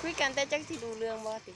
คุยกันแต่จักสิดูเรื่องบ่สิ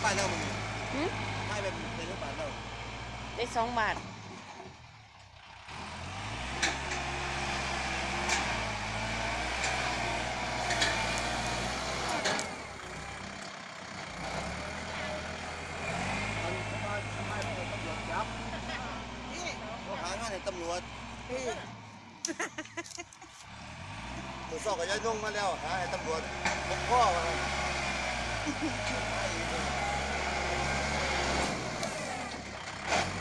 ไม่ได้บ้านเรามึงหึไม่เป็นเป็นรูปบ้านเราได้สองบาทมันมาทำไมไม่เป็นตำรวจจับเขาหางานให้ตำรวจมือสอบกับยายนุ่งมาแล้วหาให้ตำรวจพกพ่อมา Thank you.